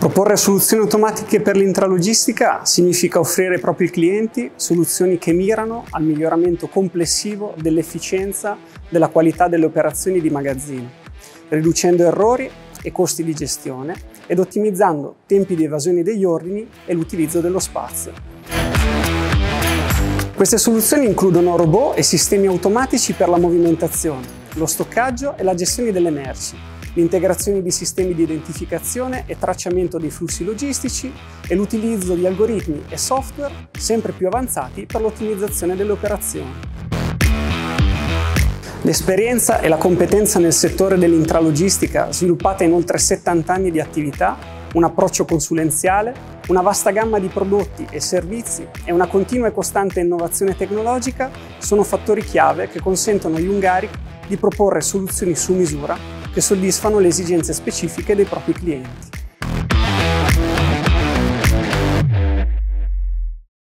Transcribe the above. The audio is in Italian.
Proporre soluzioni automatiche per l'intralogistica significa offrire ai propri clienti soluzioni che mirano al miglioramento complessivo dell'efficienza della qualità delle operazioni di magazzino, riducendo errori e costi di gestione ed ottimizzando tempi di evasione degli ordini e l'utilizzo dello spazio. Queste soluzioni includono robot e sistemi automatici per la movimentazione, lo stoccaggio e la gestione delle merci, l'integrazione di sistemi di identificazione e tracciamento dei flussi logistici e l'utilizzo di algoritmi e software sempre più avanzati per l'ottimizzazione delle operazioni. L'esperienza e la competenza nel settore dell'intralogistica, sviluppata in oltre 70 anni di attività, un approccio consulenziale, una vasta gamma di prodotti e servizi e una continua e costante innovazione tecnologica sono fattori chiave che consentono agli Ungaric di proporre soluzioni su misura che soddisfano le esigenze specifiche dei propri clienti.